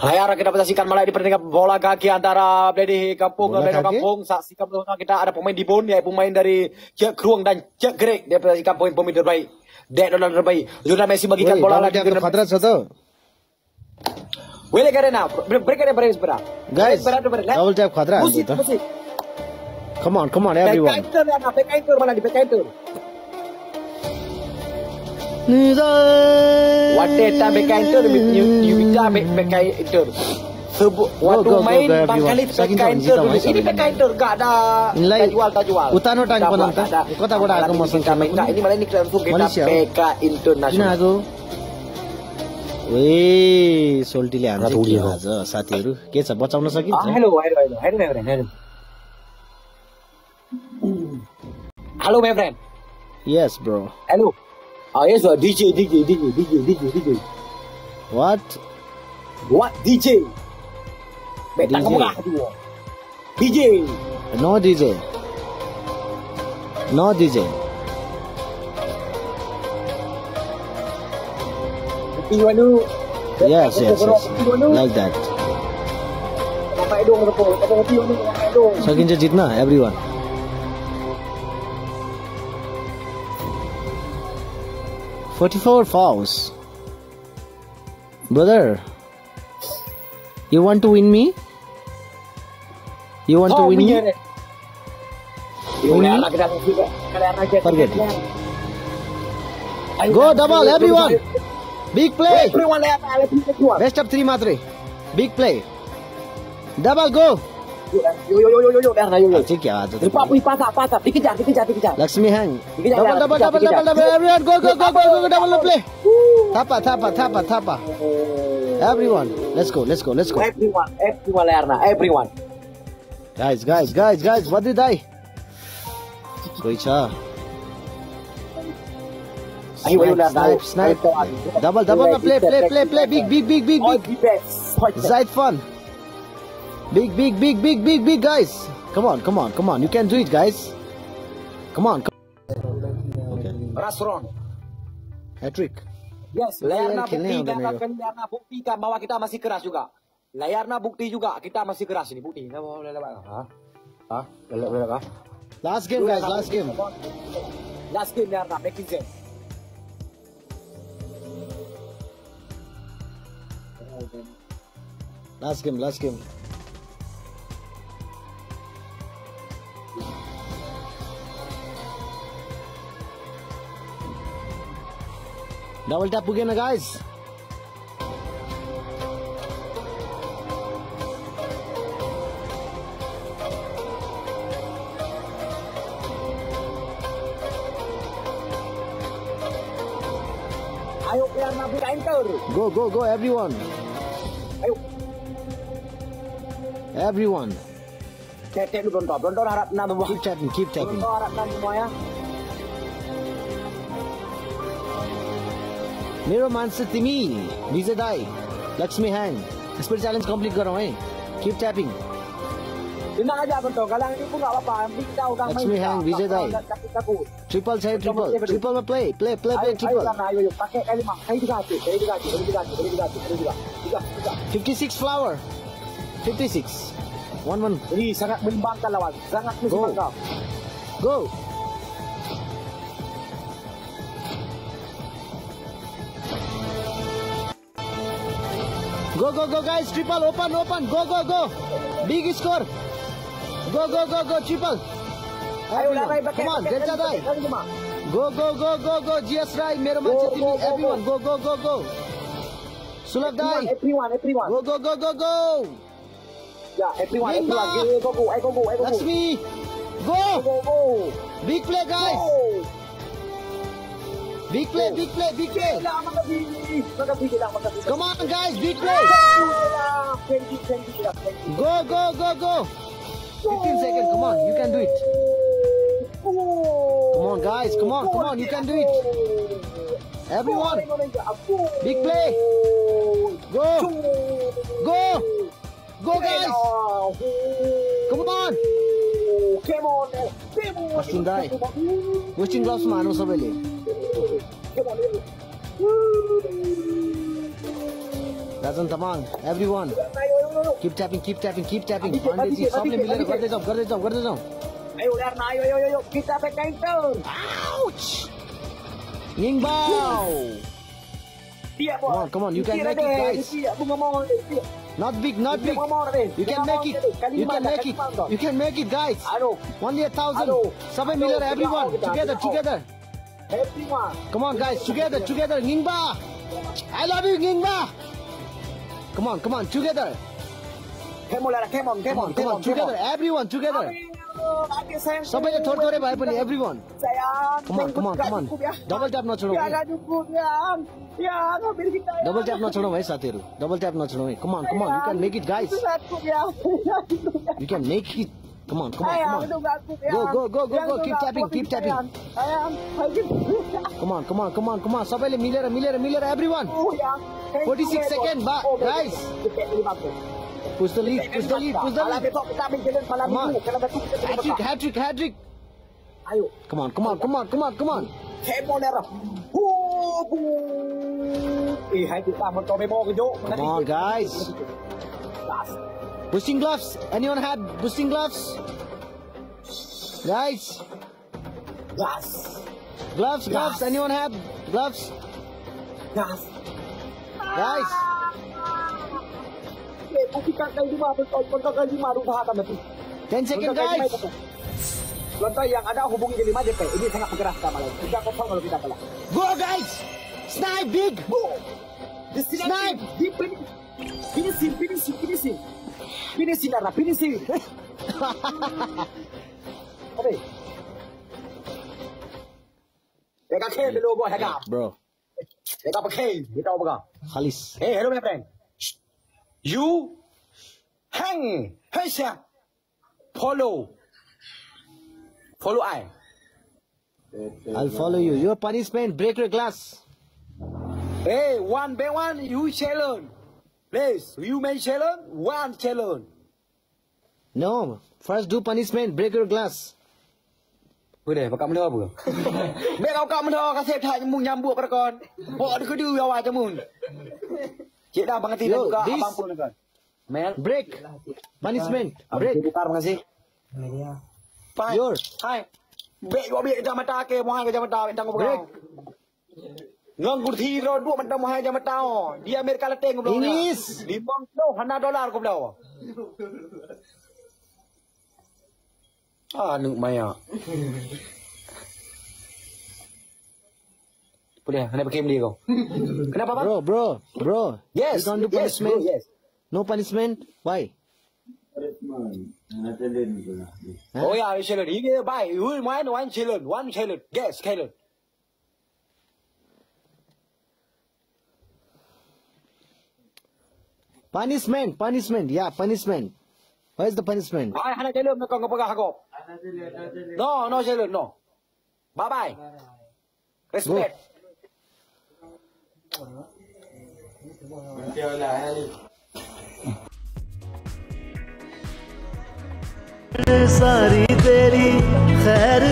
Layar kita saksikan malam ini pertandingan bola kaki antara dari kampung Bola dari kaki? kampung saksikan bersama kita ada pemain di Bon ya pemain dari Cek Kruang dan Cek Greg dia saksikan poin pemain terbaik. Dead Ronaldo terbaik, Lionel Messi bagikan bola lagi. Khatra sa to. Wele karena. Break kare Perez Bra. Guys. Double tap khatra. Musi. Come on, come on everyone. Mana di What data pekain tur? You you bisa pekain. sebu, waktu go, go, main go, Bang Khalid sa counter dulu. Ini pe counter enggak ada jual tak jual. Utano tang ko nang ta. Kota boda ako mo sa kami. Ini malah ini langsung kita PK International. Ini ako. ए सोल्टीले हान्छ आज साथीहरू के छ बचाउन सकिन्छ हेलो हेलो हेलो हेलो मेरो हेलो हेलो मेरो friend yes bro hello yes DJ DJ DJ DJ DJ DJ what what DJ Betang kamu lah. DJ. No DJ. No DJ. Iwanu. Yes, yes. Like that. Jitna everyone? Forty-four fouls, brother. You want to win me? Brother you want to win me you want to Oh, win me punya deh. Iwanu anak kita juga. Kalian aja. Forget. Ayo, go ayo, double ayo, everyone ayo. Big play Everyone lihat, lihat ini keluar. Best of three मात्रै big play double go Yo yo yo yo yo yo dah yo yo. ठिक आज त Lipat lipat patah patah dikejar dikejar dikejar. Laxmi hang Dikejar, double double dikejar, double dikejar. Double double everyone go go go go go double play Thapa Thapa Thapa Thapa everyone let's go let's go let's go Everyone, everyone Lerna, everyone. Guys, guys, guys, guys, what did I? Koi cha. Snipe, snipe, snipe. Double, double, play, play, play, play. Big, big, big, big, big. Zaid fun. Big, big, big, big, big, big, guys. Come on, come on, come on. You can do it, guys. Come on. Come okay. Restaurant. Hat trick. Yes, liar na bukti, liar na bukti bahwa kita masih keras juga. Layarnya bukti juga. Kita masih keras ini bukti. Nggak mau lelak Hah? Hah? Lelak lelak kah? Last game guys, last game. Last game layarnya nah, making game. Last game, last game. Double tap again, guys. Ayo Layarna buka enter. Go, go, go, everyone. Ayo. Everyone. Cek cek dulu Dontor. Dontor harap semua. Keep tapping, keep tapping. Dontor harap enam semua ya. मेरो मान्छे तिमी विजय दाई लक्ष्मी ह्याङ यसपालि च्यालेन्ज कम्प्लिट गरौँ है keep tapping Tenang aja betul. Kalau ini pun tak apa-apa. Yang penting tahu kan Laxmi Hang. Triple saya triple. Triple में play. Play play play ayo triple. sana, ayo, ayo. Pakai kali mak. Kali tiga hati. Kali tiga hati. Kali tiga hati. Kali tiga hati. Kali tiga. Tiga, tiga. 56 flower. 56. One one. Ini sangat menimbangkan lawan. Sangat menimbangkan. Go. Go go go guys, triple open open, go go go. Big score. Go go go go pakai. come on, get that eye. Go go go go go, GS Rai, go, तिमी, go, everyone, go go go go. Sulab Dai, everyone, everyone. go go go go go. Ya, everyone, everyone. Go, go, go, go, go, ayo, go, go. Go, go. go, go. Big play guys. Go. Big play, big play, big play. Come on guys, big play. Go, go, go, go. 15 seconds, come on, you can do it. Come on guys, come on, come on, you can do it. Everyone, Big play. go, go, go guys. Come on. Come on. Come on. Astin Dai. Wishing gloves मानो सबैले. Come on. Rajan Tamang, everyone, keep tapping, keep tapping, keep tapping. Adikit, पाण्डेजी adikit, सबले adikit, मिलेर adikit. गर्दै जाऊ, गर्दै जाऊ, गर्दै जाऊ. Ayo, Darna, ayo, ayo, ayo, ayo. Kita pegang counter. Ouch! Ningbao! Dia, Come on, come on, you can make it, guys. Dia, bunga mau. Dia. Not big, not big. Dia mau, Raden. You Dia can mau, make it. Raden. Kali You lima can dah, make kali it. lima dah. You can make it, guys. Aduh. Only a thousand. Aduh. Sabai Aduh, Miller, kita everyone. out, kita Together, out. together. Everyone. Come on, guys. Together, together. Ningba. I love you, Ningba. Come on, come on. Together. खेमो लाएर खेम खेम खेम टुगेदर एभ्री वान टुगेदर सबैले थोरै थोरै भए पनि एभ्री वान डबल ट्याप नछोडौँ डबल ट्याप नछोडौँ है साथीहरू डबल ट्याप नछोडौँ है come on come on you can make it guys you can make it Come on, come on, come on. Go, go, go, go, go. Keep tapping, keep tapping. Come on, come on, come on, come on. Sabale, Miller, Miller, Miller, everyone. 46 seconds, guys. Push the lead, push the lead, push the lead. Come on. Hat trick, hat trick, hat trick. Come on, come on, come on, come on, come on. Hey, Monero. Come on, guys. Boosting gloves. Anyone had boosting gloves? Guys. Gloves. Gloves, gloves. Anyone had gloves? Gloves. Guys. Bakit? Guys! Yang ada hubungi lima DP. Ini sangat bergerak sama lagi. Tiga kosong kalau kita kalah. Go, guys! Snipe big! Go! Snipe! Deep finishing, finishing, finishing. Finishing, Nara, finishing. Aray. Eka kain, dulu gua, Eka. Bro. Eka pakai, kita apa Halis. Hey eh, hello, my friend. you hang hang follow follow I I'll follow you your punishment break your glass hey one by one you challenge please you may challenge one challenge no first do punishment break your glass กูเดี๋ยวมากำเทอบุกเบกเอากำเทอกระเซ็บไทยจมูกยำบวกกระกอนบอกคือดูยาวาจมูก Cik dah berhenti dah juga abang pun dengar. Mel. Break. Management. Break. Terima kasih. Yeah. Fine. Your. Hai. Break dua break jam mata ke. mohon ke jam mata. Bintang kau Break. Ngang kurthi ro dua mata mohon jam mata. Dia Amerika leteng. Inis. Lipang tu. Hanna dolar kau belau. Oh. Ah, nuk maya. Boleh, kenapa game dia kau? Kenapa, Bang? Bro, bro, bro. Yes, You don't do yes, punishment. bro, yes. No punishment. Why? Huh? Oh yeah, challenge. Ini baik. One one one challenge, one challenge. Yes, challenge. Punishment, punishment. Yeah, punishment. Where's the punishment? Ai hana challenge nak kau pegang aku. No, no challenge, no. Bye bye. Respect. सारी तेरी खैर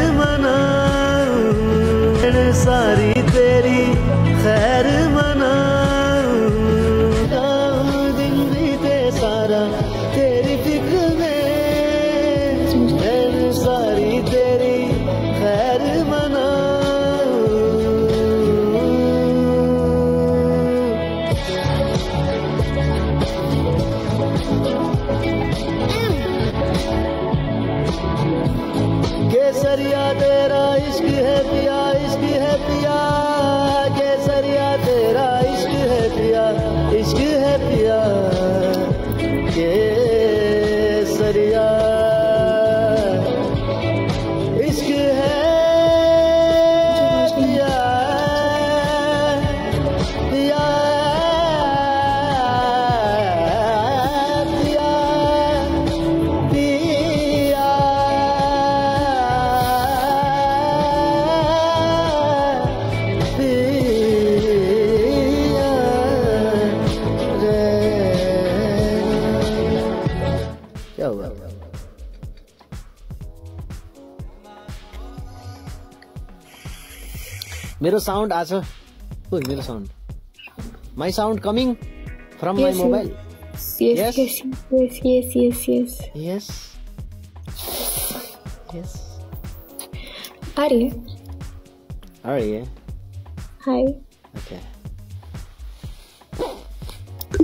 मेरो साउन्ड आज ओइ मेरो sound my sound coming from my Yes, yes. Mobile yes Yes. yes yes yes yes yes. Yes yes आ रही है अरे ये हाय ओके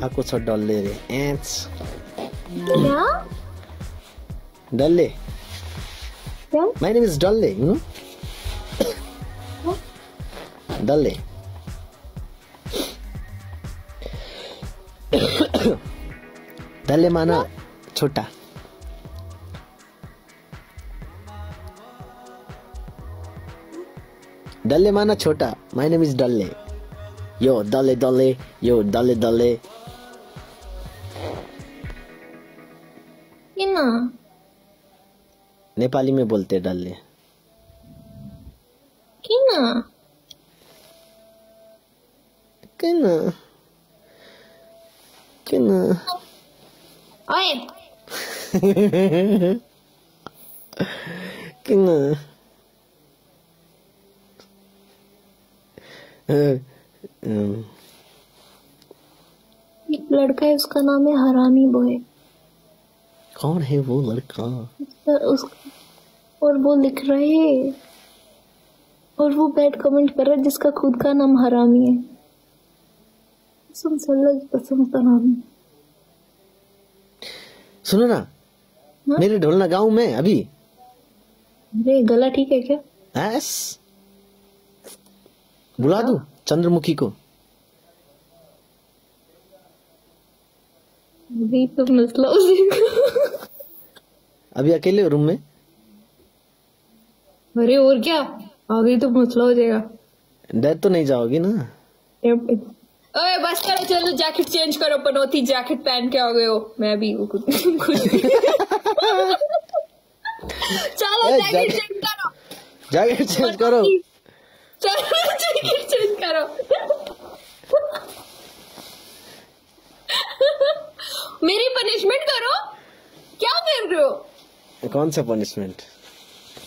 आएको छ डल्ले रे एन्च क्या डल्ले क्या माई नेम इज़ डल्ले यु नो डल्ले डल्ले माना छोटा डल्ले माना छोटा माई नेम इज़ डल्ले यो डल्ले डल्ले यो डल्ले डल्ले नेपाली में बोलते डल्ले किन किन ओए किन एक लड़का है उसका नाम है हरामी बॉय। कौन है वो लड़का? उस और वो लिख रहे हैं। और वो बैड कमेंट कर रहा है जिसका खुद का नाम हरामी है कसम से अल्लाह की कसम का नाम सुनो ना। हा? मेरे ढोलना गाँव में अभी। अरे गला ठीक है क्या? एस बुला दूँ चंद्रमुखी को। अभी तो मसला हो अभी अकेले रूम में? अरे और क्या? आगे तो मसला हो जाएगा। डर तो नहीं जाओगी ना? ओए बस करो चलो जैकेट चेंज करो पनौती जैकेट पहन के आ गए हो मैं भी हूँ खुद खुद चलो जैकेट चेंज करो। जैकेट चेंज करो। चलो जैकेट चेंज करो। मेरी पनिशमेंट करो। क्या कर रहे हो? कौन सा पनिशमेंट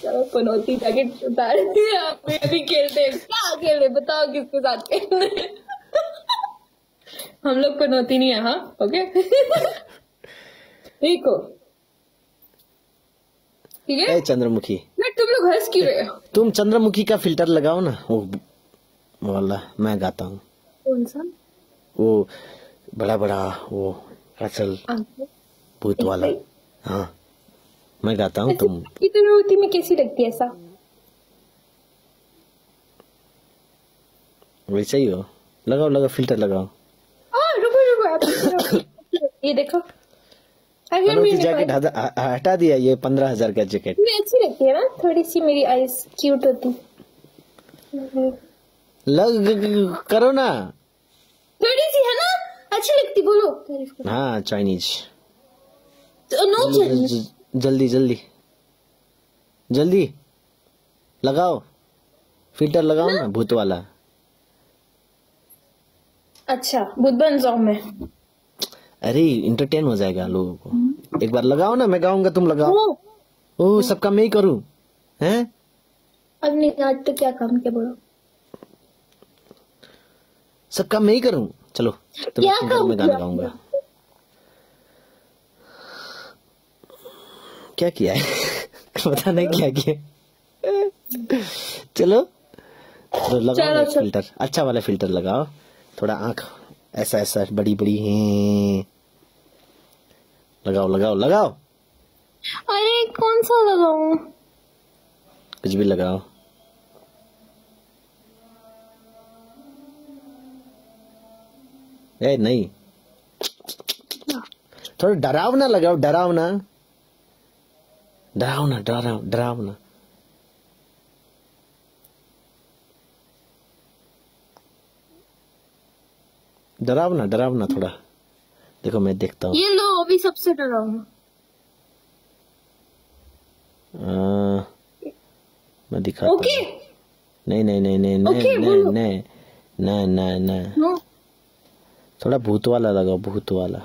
चलो पनौती जैकेट उतार दिया। मैं भी खेलते हैं। क्या खेले बताओ किसके साथ खेलने हम लोग पनौती नहीं है हाँ? ओके ठीक हो। ठीक है? चंद्रमुखी। मैं तुम लोग हंस क्यों रहे हो? तुम चंद्रमुखी का फ़िल्टर लगाओ ना वो वाला मैं गाता हूँ। कौन सा? वो बड़ा बड़ा वो असल भूत वाला। हाँ मैं गाता हूँ तुम। इतनी होती में कैसी लगती है ऐसा? वैसे ही हो। लगाओ लगाओ फ़िल्टर लगाओ। ये देखो। अगर जैकेट हटा दिया ये पंद्रह हज़ार का जैकेट अच्छी लगती है ना थोड़ी सी मेरी आईज क्यूट होती। लग करो ना। थोड़ी सी है ना? अच्छी लगती बोलो। हाँ चाइनीज़ तो नो चाहिए ज- जल्दी जल्दी। जल्दी। लगाओ। फ़िल्टर लगाओ ना। ना भूत वाला। अच्छा भूत बन जाऊँ मैं। अरे इंटरटेन हो जाएगा लोगों को। एक बार लगाओ ना मैं गाऊँगा तुम लगाओ। ओ सबका मैं ही करूँ हैं? अब नहीं आज तो क्या काम किया बोलो? सब काम मैं ही करूँ? चलो तो क्या काम में गाना? गाऊँगा। क्या किया है? पता नहीं क्या किया। चलो तो लगाओ चलो, फ़िल्टर अच्छा वाला फ़िल्टर लगाओ। थोड़ा आँख ऐसा ऐसा बड़ी बड़ी हैं। लगाओ लगाओ लगाओ। अरे कौन सा लगाऊँ? कुछ भी लगाओ। ए नहीं। थोड़ा डरावना लगाओ डरावना डरावना डराव डरावना डरावना डरावना थोड़ा। देखो मैं देखता हूँ। अभी सबसे डराऊँगा आ, मैं दिखाता हूँ। ओके। नहीं नहीं नहीं नहीं ओके, नहीं बोलो। नहीं नहीं नहीं नहीं। नो। थोड़ा भूत वाला लगाओ भूत वाला।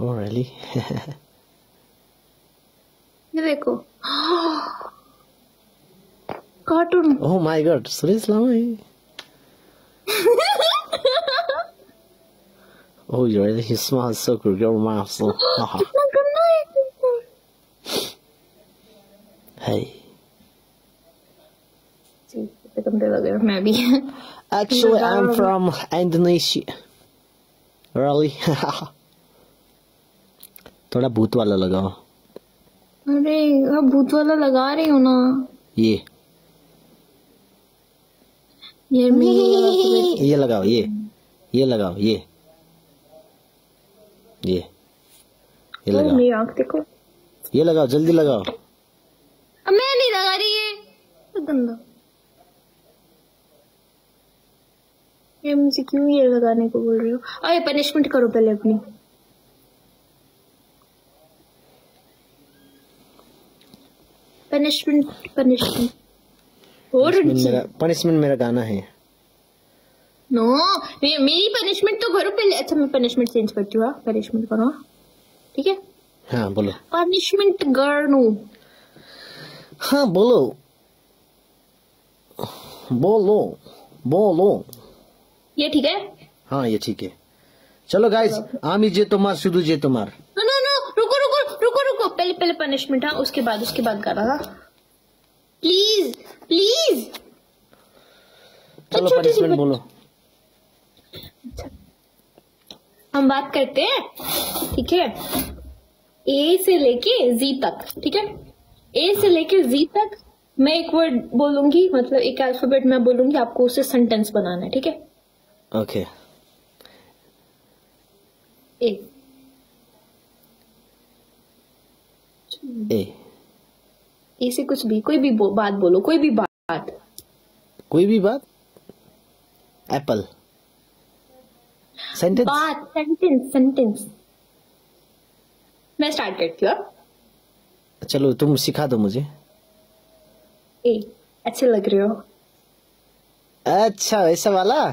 Oh, really? ये देखो। Cartoon. Oh my god, seriously? oh, you really you smell so good. Your mouth so. गंदा hey. हो Actually, I'm from Indonesia. Really? थोड़ा भूत वाला लगाओ अरे अब भूत वाला लगा रही हूँ ना ये तो ये लगाओ ये ये लगाओ ये ये। ये लगाओ। मेरी आँख देखो। ये लगाओ जल्दी लगाओ। अब मैं नहीं लगा रही है तो गंदा। ये मुझे क्यों ये लगाने को बोल रही हो? अरे पनिशमेंट करो पहले अपनी। पनिशमेंट पनिशमेंट और पनिशमेंट मेरा पनिशमेंट मेरा गाना है। नो मे, मेरी पनिशमेंट तो करो पहले अच्छा मैं पनिशमेंट चेंज करती हूँ पनिशमेंट करो हाँ? ठीक है? हाँ बोलो। पनिशमेंट गर्नु हाँ बोलो। बोलो बोलो। ये ठीक है? हाँ ये ठीक है। चलो गाइस आमी जे तुम्हार शुरू जे तुम्हार। नो नो नो रुको रुको रुको रुको। पहले पहले पनिशमेंट हाँ उसके बाद उसके बाद गाना था प्लीज़ प्लीज़ चलो पनिशमेंट बोलो। हम बात करते हैं ठीक है? ए से लेके जी तक ठीक है? ए से लेके जी तक मैं एक वर्ड बोलूँगी मतलब एक अल्फ़ाबेट मैं बोलूँगी आपको उसे सेंटेंस बनाना है ठीक है? ओके ए ए ए से कुछ भी कोई भी बात बोलो कोई भी बात। कोई भी बात? एप्पल सेंटेंस बात सेंटेंस सेंटेंस मैं स्टार्ट करती हूँ हाँ? चलो तुम सिखा दो मुझे। ए अच्छे लग रहे हो। अच्छा ऐसा वाला?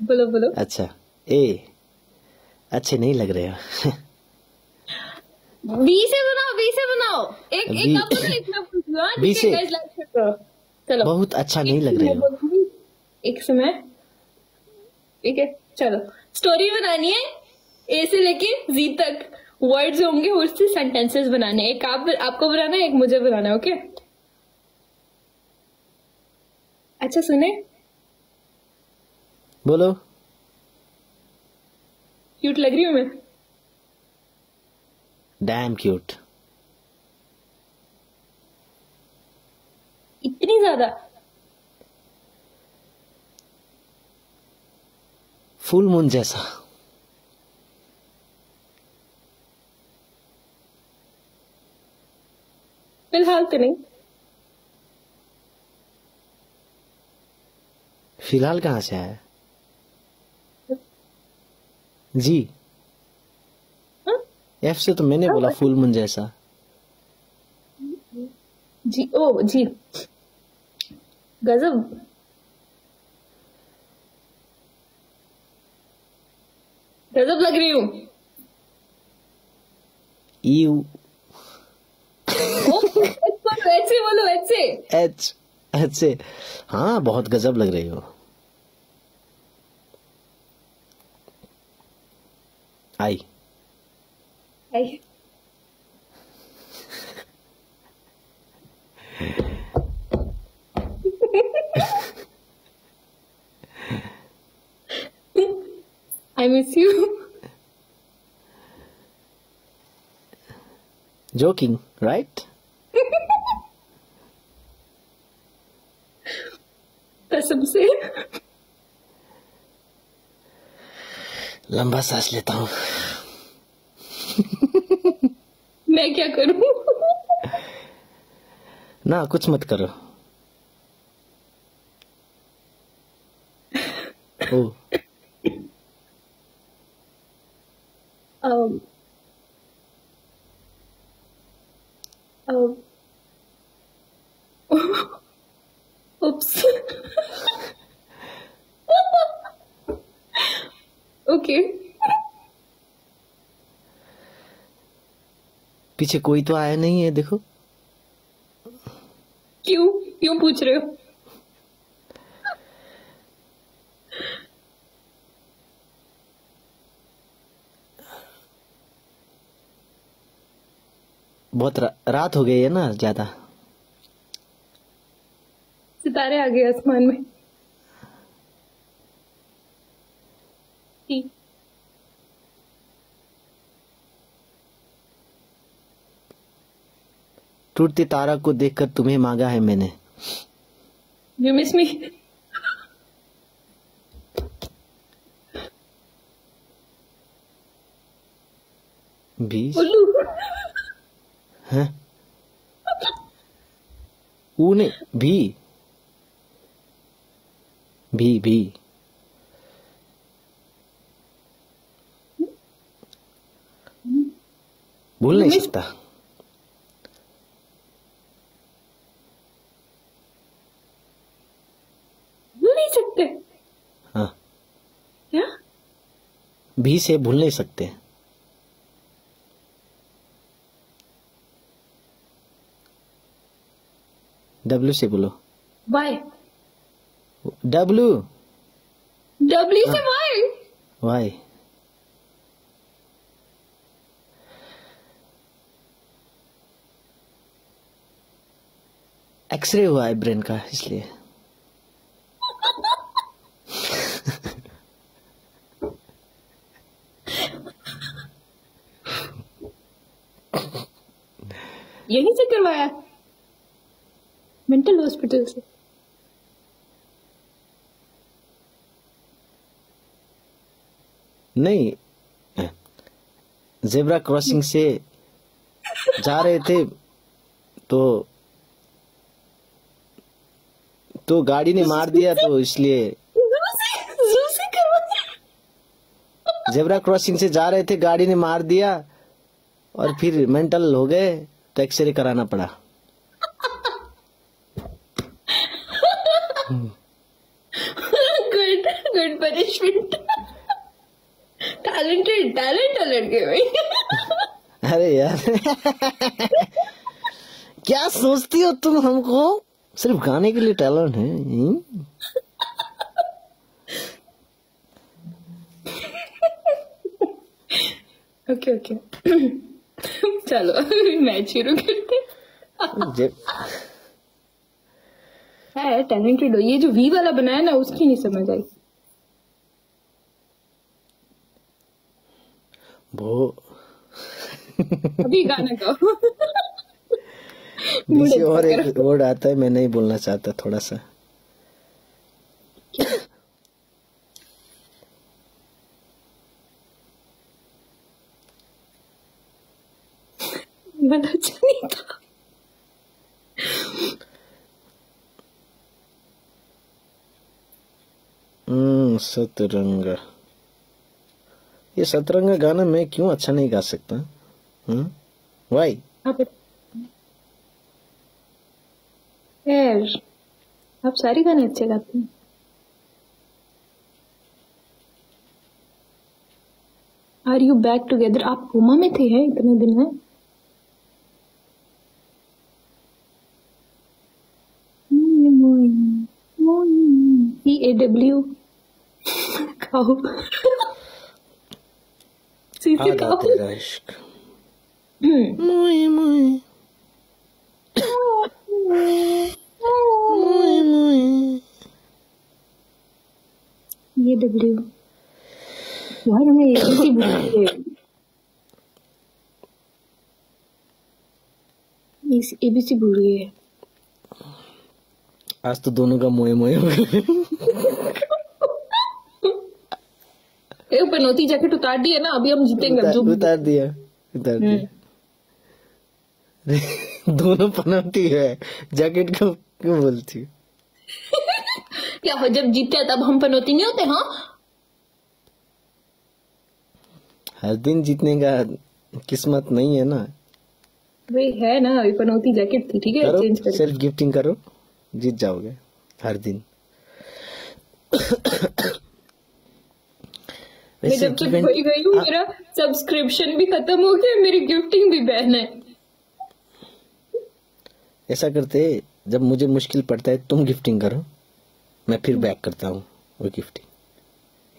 बोलो बोलो। अच्छा ए अच्छे नहीं लग रहे हो। बी से बनाओ बी से बनाओ। एक बी- एक आप मैं हाँ? बी से। चलो। बहुत अच्छा नहीं लग रहे हो। एक समय ठीक है चलो। स्टोरी बनानी है ए से लेके जी तक. वर्ड्स होंगे उससे सेंटेंसेस बनाने। एक आप आपको बनाना है एक मुझे बनाना है ओके अच्छा सुने? बोलो। क्यूट लग रही हूँ मैं. डैम क्यूट इतनी ज़्यादा. फुल मून जैसा। फ़िलहाल तो नहीं। फ़िलहाल कहाँ से आया? जी। हाँ? एफ़ से तो मैंने बोला फुल मून जैसा। जी ओ जी। गजब। गजब लग रही हूँ। यू वैसे बोलो वैसे एच एच से हाँ बहुत गजब लग रही हो। I I I miss you. Joking right कसम से लंबा सांस लेता हूँ मैं क्या करूँ? ना कुछ मत करो। ओ। पीछे कोई तो आया नहीं है देखो। क्यों? क्यों पूछ रहे हो? बहुत रा, रात हो गई है ना ज़्यादा। सितारे आ गए आसमान में ठीक टूटते तारा को देखकर तुम्हें मांगा है मैंने। यू मिस मी बीस? उल्लू। हैं? ऊ भी। भी भी। भूल नहीं सकता भूल नहीं सकते हाँ क्या भी से भूल नहीं सकते। डब्ल्यू से बोलो। वाई डब्ल्यू डब्ल्यू से वाई वाई एक्सरे हुआ है ब्रेन का इसलिए। करवाया मेंटल हॉस्पिटल से। नहीं जेब्रा क्रॉसिंग से जा रहे थे तो तो गाड़ी ने मार दिया तो इसलिए। जेब्रा क्रॉसिंग से जा रहे थे, गाड़ी ने मार दिया, और फिर मेंटल हो गए। तो एक्सरे कराना पड़ा। Good good punishment talented talent लड़के में अरे यार। क्या सोचती हो तुम हमको? सिर्फ़ गाने के लिए टैलेंट है? ओके ओके चलो मैच शुरू करते है। टैलेंटेड हो ये जो वी वाला बनाया ना उसकी नहीं समझ आई। वो अभी गाना गाओ। और एक वर्ड आता है मैं नहीं बोलना चाहता थोड़ा सा। बड़ा अच्छा नहीं था सतरंग ये सतरंग गाना मैं क्यों अच्छा नहीं गा सकता? हम्म वाई आप आप सारे गाने अच्छे गाते हैं। आर यू बैक टुगेदर आप कोमा में थे हैं इतने दिन में? खाओ सीधे आधा खाओ तेरा इश्क मुई मुई मुई मुई ये डब्ल्यू यार हमें एबीसी भूल गए इस एबीसी भूल गए आज तो दोनों का मोए मोए हो गए ए पनौती जैकेट उतार दी है ना अभी हम जीतेंगे जो उतार, दिया उतार दिया दोनों पनौती है जैकेट क्यों क्यों बोलती क्या हो जब जीतते हैं तब हम पनौती नहीं होते हाँ? हर दिन जीतने का किस्मत नहीं है ना। वे है ना अभी पनौती जैकेट थी ठीक है चेंज करो। सेल्फ गिफ्टिंग करो जीत जाओगे हर दिन। मैं जब event- गई हूँ मेरा सब्सक्रिप्शन भी खत्म हो गया मेरी गिफ्टिंग भी बैन है। ऐसा करते जब मुझे मुश्किल पड़ता है तुम गिफ्टिंग करो। मैं फिर बैक करता हूँ वो गिफ्टिंग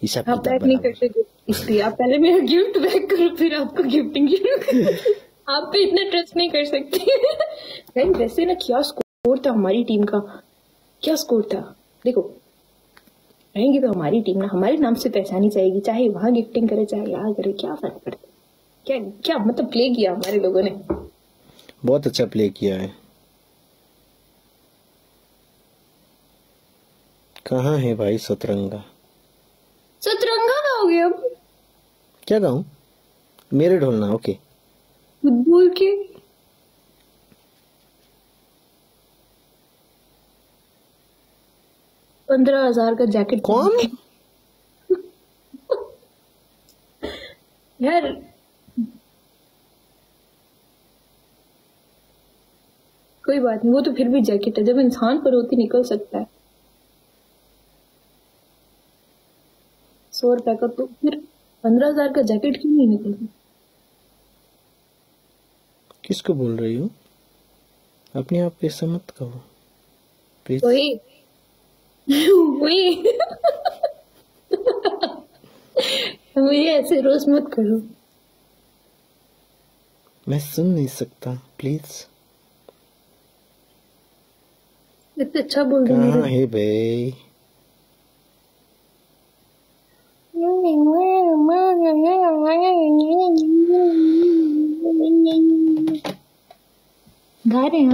हिसाब आप बैक नहीं करते आप पहले मेरा गिफ्ट बैक करो फिर आपको गिफ्टिंग शुरू करो। आप पे इतना ट्रस्ट नहीं कर सकते। वैसे ना क्या स्कोर था हमारी टीम का? क्या स्कोर था? देखो रहेंगी तो हमारी टीम ना हमारे नाम से पहचानी जाएगी चाहे वहाँ गिफ्टिंग करे चाहे यहाँ करे क्या फ़र्क पड़ता है? क्या क्या मतलब प्ले किया हमारे लोगों ने? बहुत अच्छा प्ले किया है। कहाँ है भाई सतरंगा? सतरंगा गाओगे अब क्या गाऊं मेरे ढोलना ओके। बोल के? पंद्रह हज़ार का जैकेट कौन? यार। कोई बात नहीं वो तो फिर भी जैकेट है जब इंसान पर होती निकल सकता है। सौ रुपए का तो फिर पंद्रह हज़ार का जैकेट क्यों नहीं निकलता? किसको बोल रही हो? अपने आप पे ऐसा मत कहो। वही। वही। मुझे ऐसे रोज मत करो। मैं सुन नहीं सकता प्लीज़ इतना अच्छा बोल रहा हूँ है भाई? गा रहे हैं?